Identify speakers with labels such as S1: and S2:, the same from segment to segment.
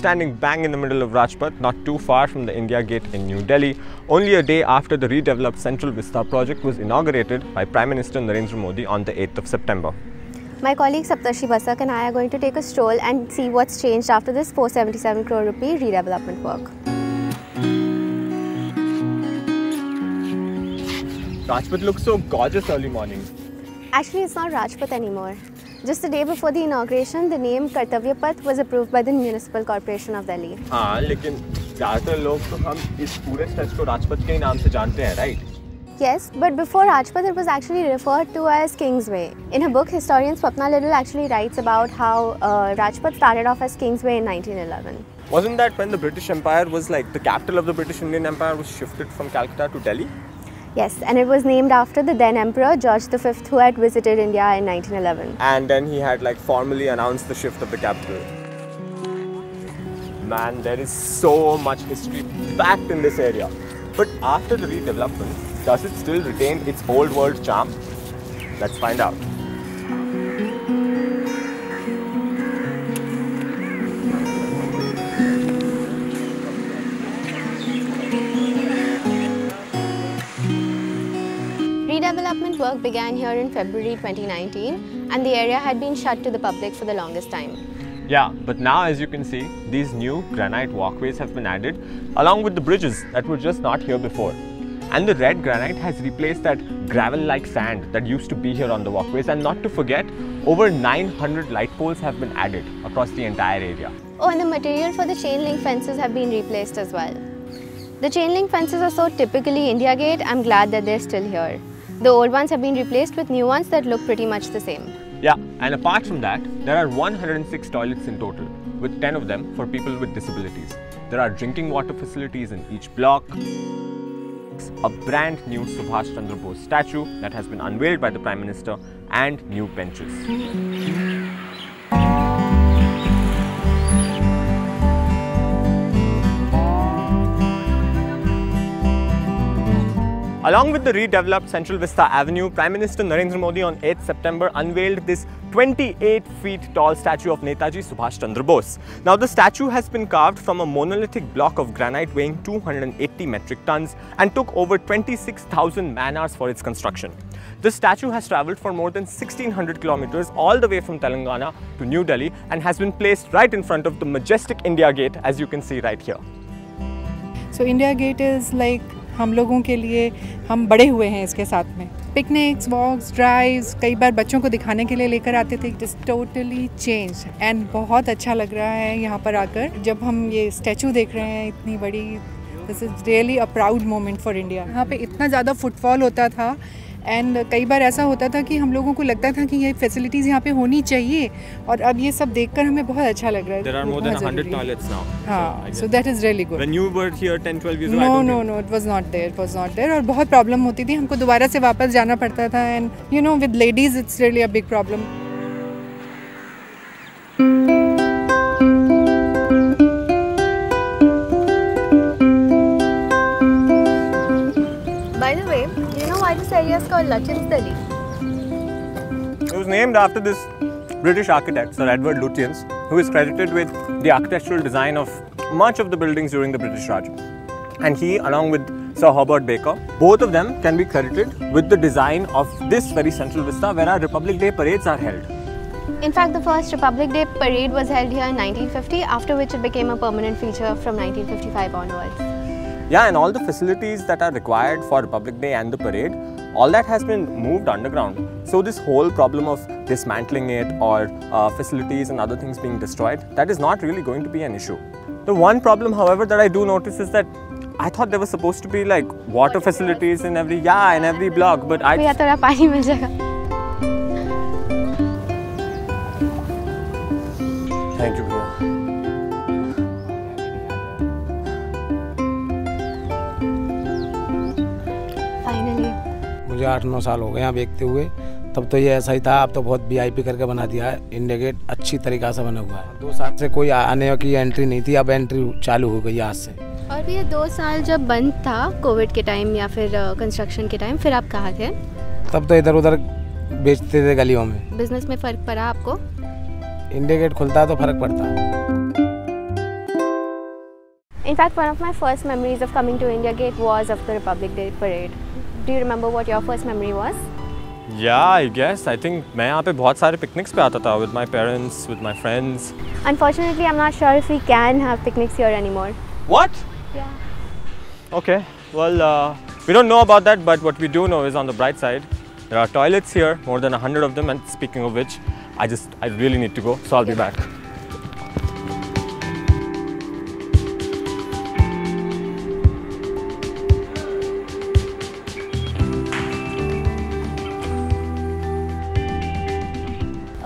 S1: standing bang in the middle of Rajpath, not too far from the India Gate in New Delhi, only a day after the redeveloped Central Vista project was inaugurated by Prime Minister Narendra Modi on the 8th of September.
S2: My colleague Saptarshi Basak and I are going to take a stroll and see what's changed after this 477 crore rupee redevelopment work.
S1: Rajpath looks so gorgeous early morning.
S2: Actually, it's not Rajpath anymore. Just the day before the inauguration, the name Kartavya Path was approved by the Municipal Corporation of Delhi.
S1: हाँ, लेकिन ज़्यादातर लोग तो हम इस पूरे stretch को राजपथ के नाम से जानते हैं, right?
S2: Yes, but before Rajpath, it was actually referred to as Kingsway. In her book, historian Swapna Liddle actually writes about how uh, Rajpath started off as Kingsway in 1911.
S1: Wasn't that when the British Empire was like the capital of the British Indian Empire was shifted from Calcutta to Delhi?
S2: Yes, and it was named after the then Emperor George V, who had visited India in 1911.
S1: And then he had like formally announced the shift of the capital. Man, there is so much history packed in this area. But after the redevelopment, does it still retain its old world charm? Let's find out.
S2: Redevelopment work began here in February 2019 and the area had been shut to the public for the longest time.
S1: Yeah, but now as you can see, these new granite walkways have been added along with the bridges that were just not here before. And the red granite has replaced that gravel-like sand that used to be here on the walkways. And not to forget, over 900 light poles have been added across the entire area.
S2: Oh, and the material for the chain link fences have been replaced as well. The chain link fences are so typically India Gate, I'm glad that they're still here. The old ones have been replaced with new ones that look pretty much the same.
S1: Yeah, and apart from that, there are 106 toilets in total, with 10 of them for people with disabilities. There are drinking water facilities in each block, a brand new Subhash Chandra Bose statue that has been unveiled by the Prime Minister, and new benches. Along with the redeveloped Central Vista Avenue, Prime Minister Narendra Modi on 8 September unveiled this 28 feet tall statue of Netaji Subhash Chandra Bose. Now the statue has been carved from a monolithic block of granite weighing 280 metric tons and took over 26,000 man-hours for its construction. The statue has travelled for more than 1600 kilometres all the way from Telangana to New Delhi and has been placed right in front of the majestic India Gate as you can see right here.
S3: So India Gate is like हम लोगों के लिए हम बड़े हुए हैं इसके साथ में। पिकनिक्स वॉक्स ड्राइव्स कई बार बच्चों को दिखाने के लिए लेकर आते थे। It is totally change and बहुत अच्छा लग रहा है यहाँ पर आकर। जब हम ये स्टैचू देख रहे हैं, इतनी बड़ी this is really a proud moment for India यहाँ पे इतना ज़्यादा फुटफॉल होता था एंड कई बार ऐसा होता था कि हम लोगों को लगता था कि ये फैसिलिटीज़ यहाँ पे होनी चाहिए और अब ये सब देखकर हमें बहुत अच्छा लग रहा है।
S1: There are more than 100 toilets now.
S3: हाँ so that is really good
S1: When you were here 10, 12 years old, I
S3: no
S1: don't
S3: no
S1: think-
S3: no it was not there it not there और बहुत प्रॉब्लम होती थी हमको दोबारा से वापस जाना पड़ता था। And you know with ladies it's really a big problem
S2: By the way, do you this area is called Lutyens Delhi?
S1: It was named after this British architect, Sir Edward Lutyens, who is credited with the architectural design of much of the buildings during the British Raj. And he, along with Sir Herbert Baker, both of them can be credited with the design of this very central vista where our Republic Day parades are held.
S2: In fact, the first Republic Day parade was held here in 1950, after which it became a permanent feature from 1955 onwards.
S1: Yeah, and all the facilities that are required for Republic Day and the parade, all that has been moved underground. So this whole problem of dismantling it or uh, facilities and other things being destroyed, that is not really going to be an issue. The one problem, however, that I do notice is that I thought there was supposed to be like water facilities in every yeah in every block, but I
S2: भैया थोड़ा पानी मिल जाएगा
S1: thank you. Bhaiya.
S4: मुझे आठ नौ साल हो गए यहाँ देखते हुए। तब तो ये ऐसा ही था अब तो बहुत वीआईपी करके बना दिया है। इंडिया गेट अच्छी तरीका से बना हुआ है। दो साल से कोई आने की एंट्री नहीं थी अब एंट्री चालू हो गई आज से।
S2: और भैया दो साल जब बंद था कोविड के टाइम या फिर कंस्ट्रक्शन के टाइम फिर आप कहाँ थे?
S4: तब तो इधर उधर बेचते थे गलियों में।
S2: बिज़नेस में फ़र्क पड़ा आपको?
S4: इंडिया गेट खुलता तो फ़र्क पड़ता। है
S2: In fact, one of my first memories of coming to India Gate was of the Republic Day parade. Do you remember what your first memory was?
S1: Yeah, I guess. I think मैं यहाँ पे बहुत सारे picnics पे आता था with my parents, with my friends.
S2: Unfortunately, I'm not sure if we can have picnics here anymore.
S1: What?
S2: Yeah.
S1: Okay. Well, uh, we don't know about that, but what we do know is on the bright side, there are toilets here, more than a hundred of them. And speaking of which, I just I really need to go, so I'll be back.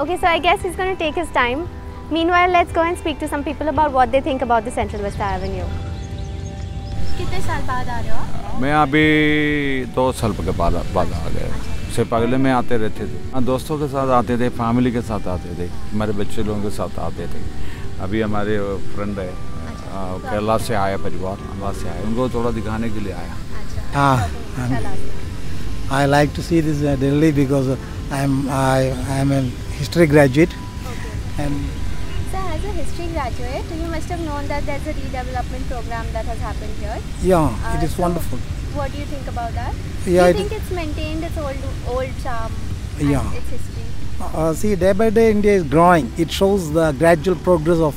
S2: Okay, so I guess he's going to take his time. Meanwhile, let's go and speak to some people about what they think about the Central Vista Avenue. कितने साल बाद आ रहे हो आप?
S5: मैं अभी दो साल के बाद बाद आ गया उससे पहले मैं आते रहते थे हाँ दोस्तों के साथ आते थे फैमिली के साथ आते थे हमारे बच्चे लोगों के साथ आते थे अभी हमारे फ्रेंड है केरला से आया परिवार अम्बा से आया उनको थोड़ा दिखाने के लिए आया
S6: Ah, I like to see this uh, Delhi because uh, I'm I am a history graduate, and
S2: So, as a history graduate, you must have known that there's a redevelopment program that has happened here.
S6: yeah,
S2: Uh,
S6: it is
S2: so
S6: wonderful.
S2: What do you think about that?
S6: Yeah,
S2: do you think it's maintained its old old charm and
S6: Yeah.
S2: its history?
S6: Uh, see, day by day India is growing. It shows the gradual progress of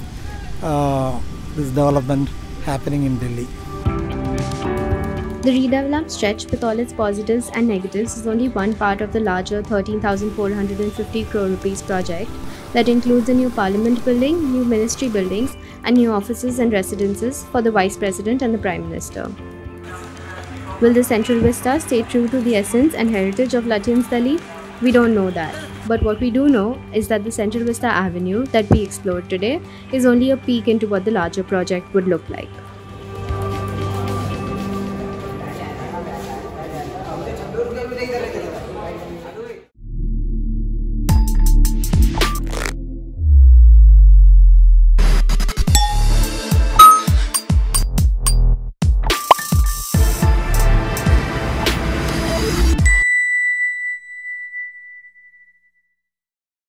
S6: uh, this development happening in Delhi.
S2: The redeveloped stretch, with all its positives and negatives, is only one part of the larger 13,450 crore rupees project that includes a new parliament building, new ministry buildings, and new offices and residences for the vice president and the prime minister. Will the Central Vista stay true to the essence and heritage of Lutyens Delhi? We don't know that. But what we do know is that the Central Vista Avenue that we explored today is only a peek into what the larger project would look like.